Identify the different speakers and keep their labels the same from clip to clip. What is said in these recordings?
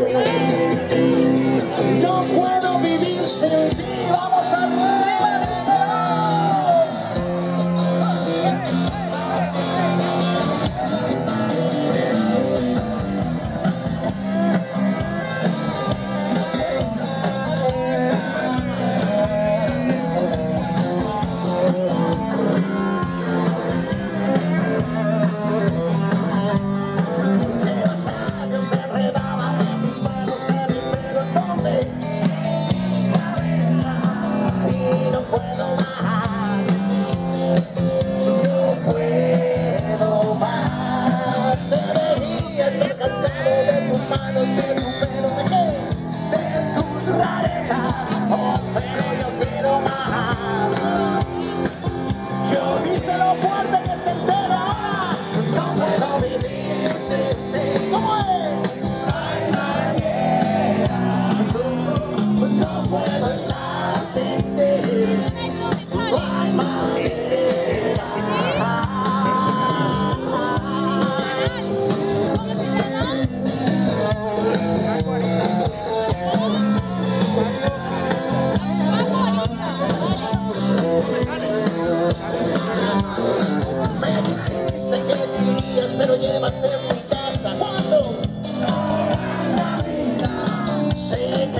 Speaker 1: Anyway. Bueno,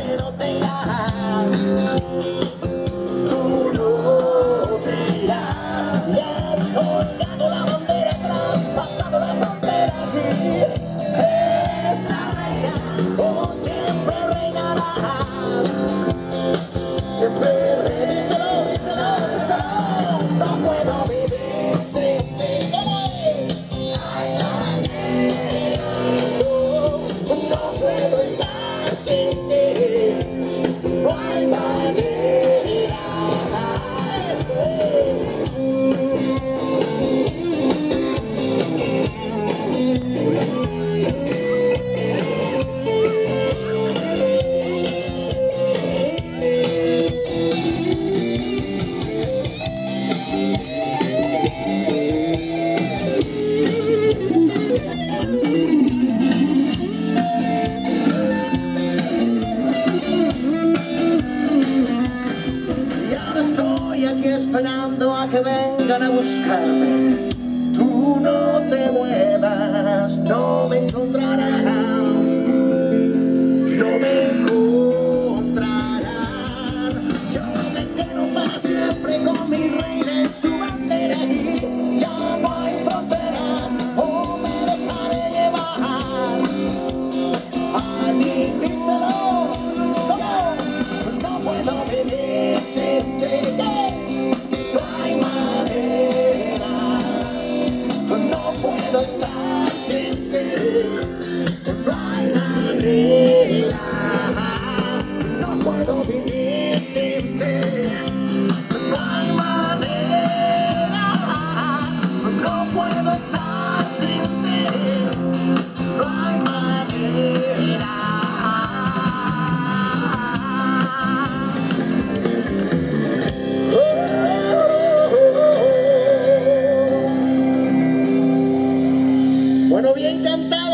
Speaker 1: pero te irás. Tú no te irás. Ya has colgado la bandera, traspasado la frontera aquí. Es la reina, como siempre reinarás. Siempre díselo, díselo, díselo. No puedo vivir sin ti. No, no puedo estar sin ti. estoy aquí esperando a que vengan a buscarme. Tú no te muevas, no me encontrarás. Bueno, bien cantado.